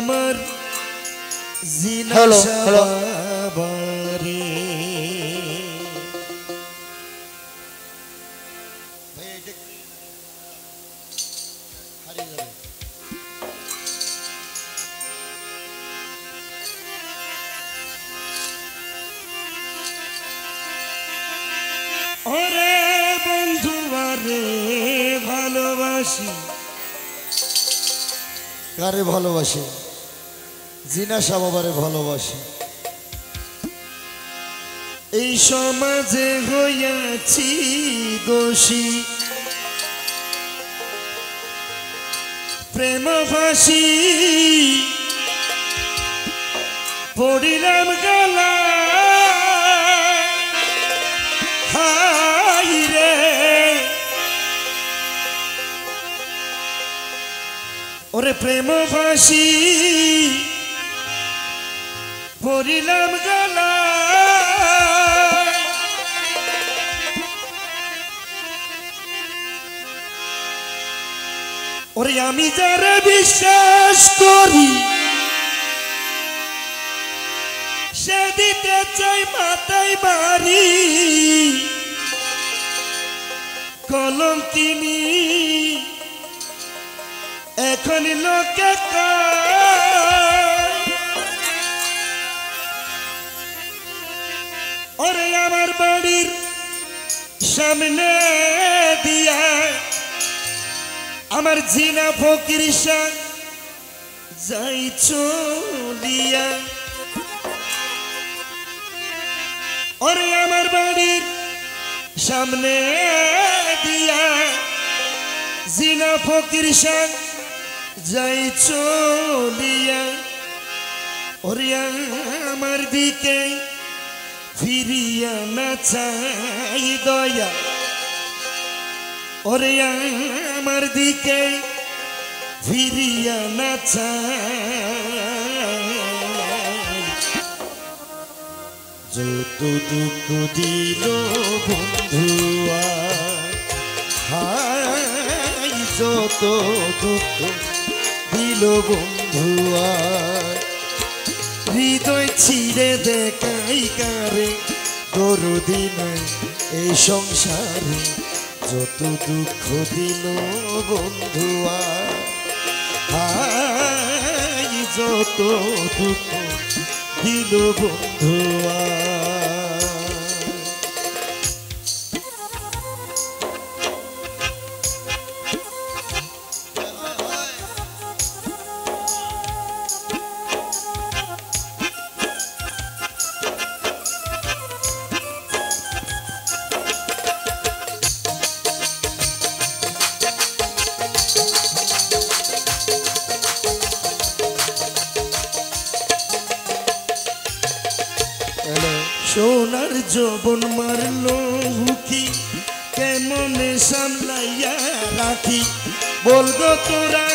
আমার hello. সাবারে। ওরে বন্ধু আরে ভালোবাসি। কারে ভালোবাসে? জিনা সাবাবারে ভালোবাসি। এই সমাজে হইয়াছি দোষী। প্রেম ফাঁসি পড়িলাম গলা হাই রে। ওরে প্রেম ফাঁসি গলা ওরে আমি যারা বিশ্বাস করি সে দিতে চাই মাথায় বাড়ি। কলম কিনি এখন লোকে কয়, ওরে আমার বাড়ির সামনে দিয়া আমার জিনা ফকির যাই চলিয়া। ওরে আমার বাড়ির সামনে দিয়া জিনা ফকির যাই চলিয়া। ওরে আমার দিকে ফিরিয়া না চাই দয়া। ওরে আমার দিকে ফিরিয়া না চাই যত দুঃখ দিল বন্ধুয়া হাই যত দুঃখ দিল বন্ধুয়া হৃদয় ছিঁড়ে দেখাই কারে? গরু নাই এই সংসারে, যত দুঃখ দিল বন্ধুয়া হাই যত দুঃখ দিল বন্ধুয়া যৌবন মারলো হুকি কেমনে সামলাইয়া রাখি? বলগো তোরা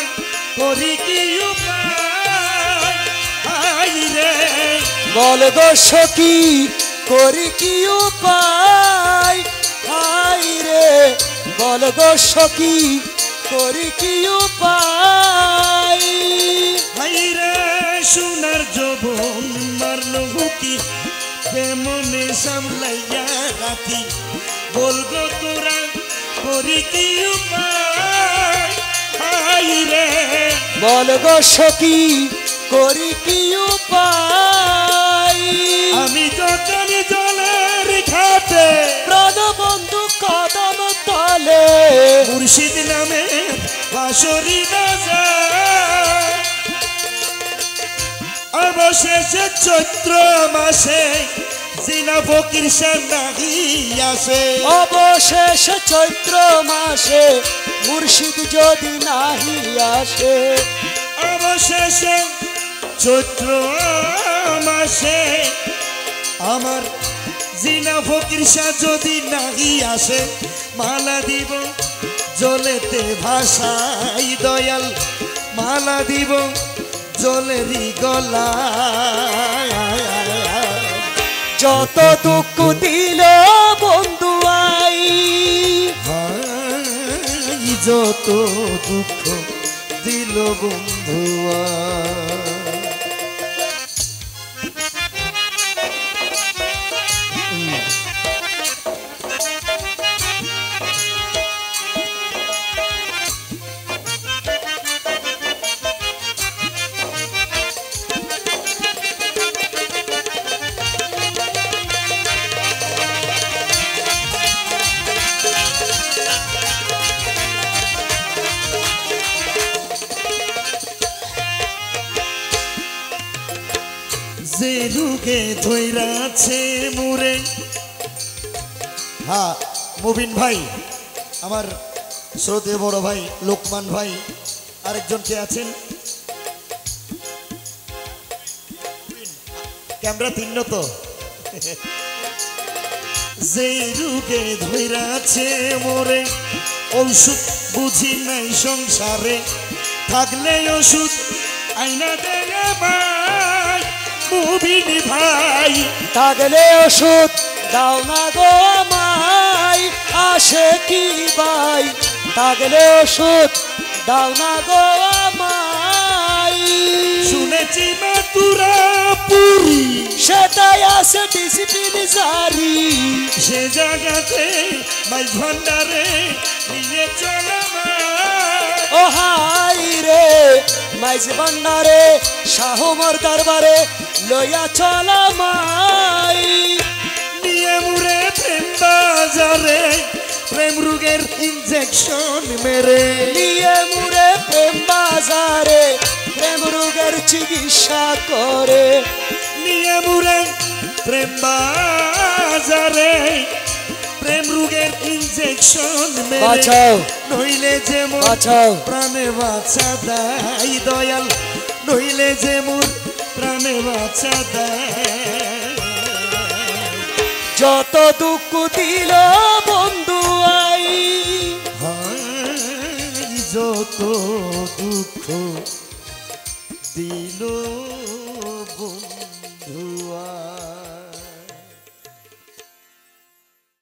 করি কি উপায়? রে। বল গো সখী করি কি উপায়? হাই রে। বল গো সখী করি কি উপায়? হাই রে সোনার যৌবন মারলো হুকি কেমনে সামলাইয়া রাখি। বলগো তোরা করি কি উপায়? রে। বল গো সখী করি কি উপায়? আমি যখন জলের খাতে প্রাণ বন্ধু কদম তলে মুর্শিদ নামে বাসরি বাজার অবশেষে চৈত্র মাসে জিনা ফকির আসে। অবশেষে চৈত্র মাসে মুর্শিদ যদি নাহি আসে। অবশেষে চৈত্র মাসে আমার জিনা ফকির শাহ যদি নাহি আসে মালা দিব জলেতে ভাষাই দয়াল মালা দিব জলেরই গলা যত দুঃখ দিল বন্ধু আই যত দুঃখ দিল বন্ধুয়া রোগে ধৈরাছে মুরে হ্যাঁ মুবিন ভাই আমার শ্রদ্ধেয় বড় ভাই লোকমান ভাই আরেকজন কে আছেন? ক্যামেরা তিন্ন তো। যে রোগে ধৈরাছে মোরে ঔষধ বুঝি নাই সংসারে। থাকলে ওষুধ আইনা দেয় মুবিন ভাই। থাকলে ওষুধ দাও না গো আমায় আসে কি ভাই থাকলে ওষুধ দাও না গো আমায় শুনেছি মাতুরা পুরী সেটাই আছে ডিসিপ্লিন জারি। সে জায়গাতে মাই ভান্ডারে নিয়ে চলে মাইজ ভান্ডারে শাহমর দরবারে, লইয়া চলা মাই নিয়ে মুরে প্রেম বাজারে, প্রেম রোগের ইনজেকশন মেরে। নিয়ে মুরে প্রেম বাজারে, প্রেম রোগের চিকিৎসা করে। নিয়ে মুরে প্রেম বাজারে প্রেম রোগের ইনজেকশন বাঁচাও। নইলে যেমন বাঁচাও। প্রাণে বাঁচা দেয় দয়াল। নইলে যে মোর প্রাণে বাঁচা দেয়। যত দুঃখ দিল বন্ধু আই যত দুঃখ দিল বন্ধুয়া